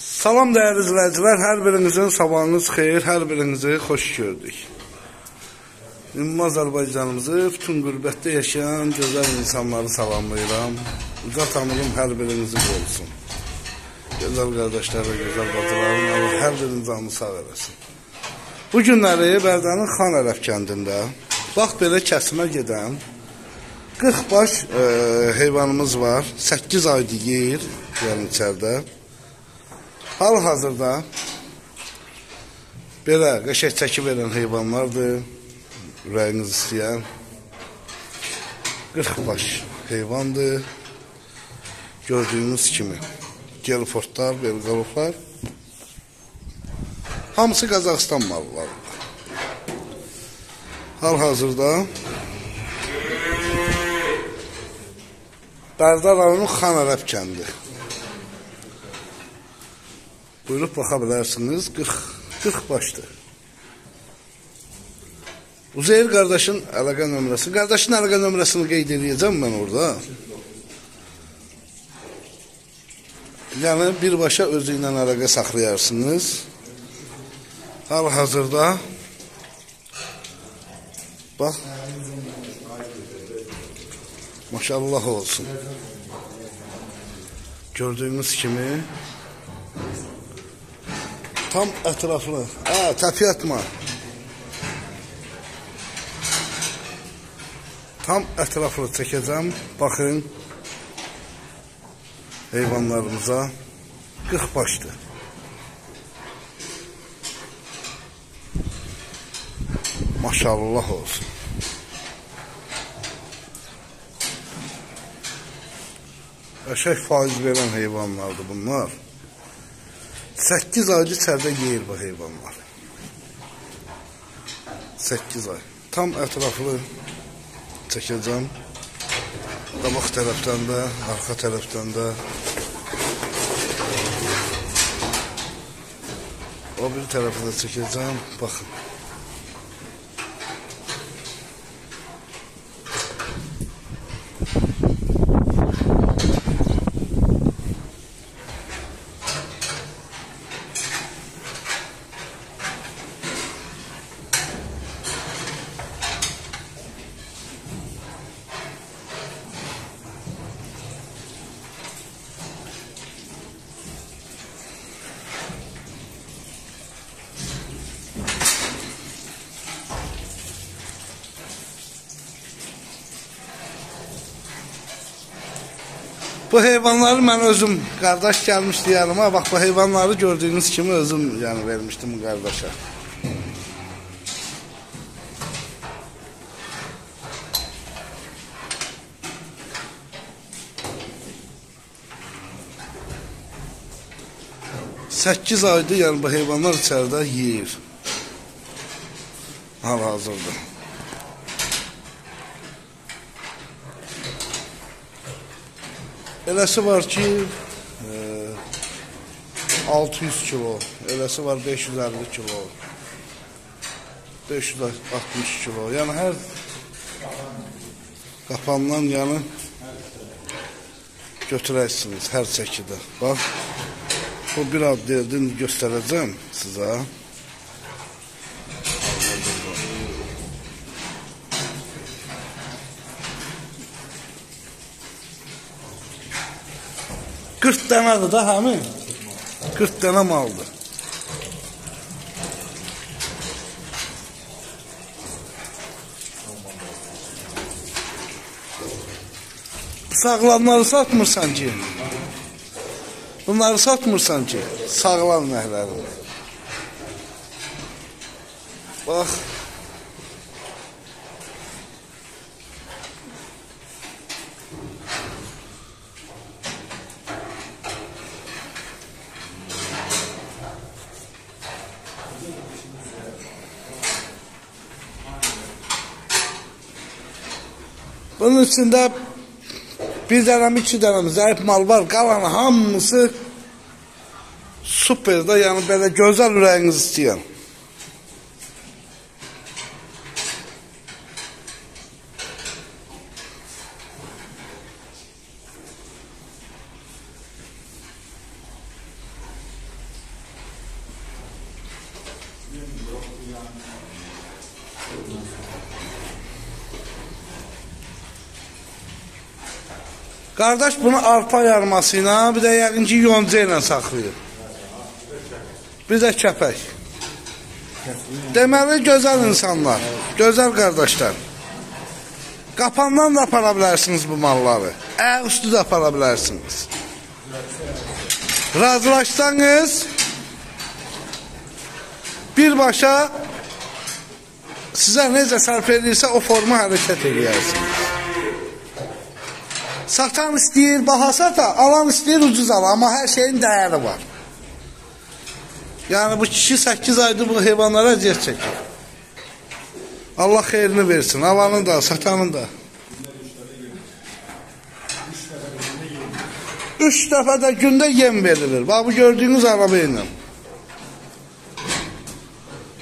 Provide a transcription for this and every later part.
Salam dəyərli izləyicilər, hər birinizin sabahınız xeyir, hər birinizi xoş gördük. Ümumi Azərbaycanımızı, bütün qürbətdə yaşayan gözəl insanları salamlayıram. Uca tanrım hər birinizi olsun. Gözəl qardaşları, gözəl bacılarım, Allah hər birinin canını sağ eləsin. Bu günləri Bərdənin Xan Ərəf kəndində bax belə kəsimə gedən 40 baş e, heyvanımız var. 8 aydır yeyir, yəni içəridə. Hal-hazırda belə qəşəng çəki verən heyvanlardır. Ürəyiniz istəyən 40 baş heyvandır. Gördüyünüz kimi Gelfordlar, Belqaloflar hamısı Qazaxıstan mallarıdır. Hal-hazırda Bərdar rayonu Xan Ərəb kəndi. Buyurub baxa bilərsiniz. 40 40 başdır. Uzeyir qardaşın əlaqə nömrəsi. Qardaşın əlaqə nömrəsini qeyd edəcəm mən orada. Yəni birbaşa özü ilə əlaqə saxlayarsınız. Hal-hazırda bax Maşallah olsun. Gördüyünüz kimi tam ətraflı. Hə, təpi atma. Tam ətraflı çəkəcəm. Baxın. Heyvanlarımıza 40 başdır. Maşallah olsun. Qəşək faiz verən heyvanlardır bunlar. 8 aydır içəridə yeyir bu heyvanlar. 8 ay. Tam ətraflı çəkəcəm. Qabaq tərəfdən də, arxa tərəfdən də. O bir tərəfə də çəkəcəm. Baxın. Bu heyvanları mən özüm qardaş gəlmişdi yanıma. Bax bu heyvanları gördüyünüz kimi özüm yəni vermişdim qardaşa. Səkkiz aydır, yəni bu heyvanlar içəridə yeyir. Hal-hazırda. Eləsi var ki, e, 600 kilo, eləsi var 550 kilo, 560 kilo. Yəni hər qapandan yəni götürərsiniz hər çəkidə. Bax, bu bir ad dedim göstərəcəm sizə. 40 dənədir də həmin. 40 dənə maldır. Sağlamları satmırsan ki. Bunları satmırsan ki, sağlam nəhlərini. Bax, Bunun içində bir dənəm, iki dənəm zəif mal var. Qalan hamısı superdə, yəni belə gözəl ürəyiniz istəyən. Qardaş bunu arpa yarması ilə, bir də yəqin ki, yonca ilə saxlayır. Bir də kəpək. Deməli, gözəl insanlar, gözəl qardaşlar. Qapandan da apara bilərsiniz bu malları. Əl üstü də apara bilərsiniz. Razılaşsanız, birbaşa sizə necə sərf edirsə o forma hərəkət edirsiniz. Satan istəyir baha sata, alan istəyir ucuz ala, amma hər şeyin dəyəri var. Yəni bu kişi 8 aydır bu heyvanlara əziyyət çəkir. Allah xeyrini versin, alanın da, satanın da. Üç dəfə də gündə yem verilir. Bax bu gördüyünüz araba ilə.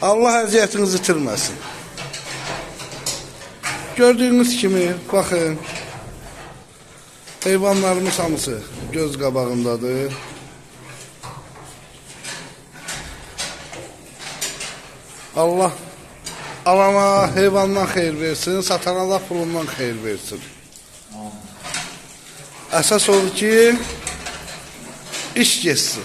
Allah əziyyətinizi itirməsin. Gördüyünüz kimi, baxın. Heyvanlarımız hamısı göz qabağındadır. Allah alana, heyvandan xeyir versin, satana da pulundan xeyir versin. Əsas odur ki, iş geçsin.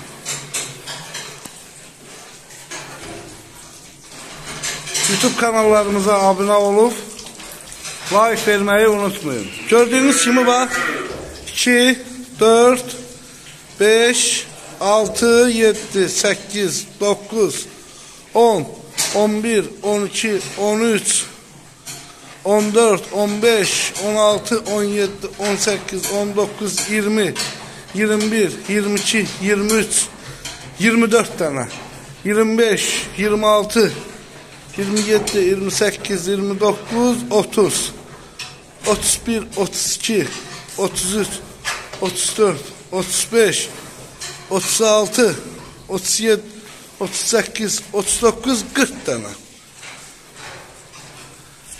YouTube kanallarımıza abunə olub, like verməyi unutmayın. Gördüyünüz kimi bax, 2, 4, 5, 6, 7, 8, 9, 10, 11, 12, 13, 14, 15, 16, 17, 18, 19, 20, 21, 22, 23, 24 tane. 25, 26, 27, 28, 29, 30, 31, 32, 33, 34, 35, 36, 37, 38, 39, 40 tane.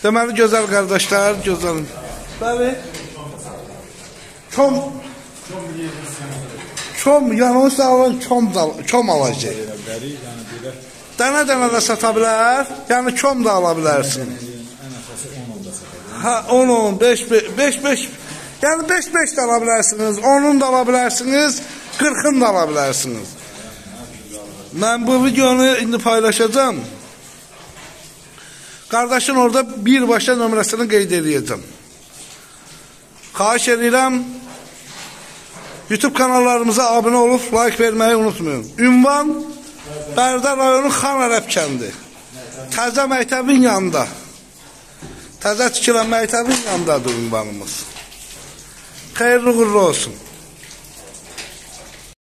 Deməli gözəl qardaşlar, gözəl. Bəli. Çom Çom, yəni o sağlam çom da, çom alacaq. Dənə-dənə də sata bilər, yəni çom da ala bilərsin. Hə, 10 10 5 5 5 yəni 5 5 də ala bilərsiniz, 10-un da ala bilərsiniz, 40-ın da ala bilərsiniz. Mən bu videonu indi paylaşacağam. Qardaşın orada birbaşa nömrəsini qeyd edəcəm. Xahiş edirəm, YouTube kanallarımıza abunə olub, like verməyi unutmayın. Ünvan, Bərdə rayonu Xan Ərəb kəndi. Təzə məktəbin yanında. Təzə tikilən məktəbin yanındadır ünvanımız. Xeyirli uğurlu olsun.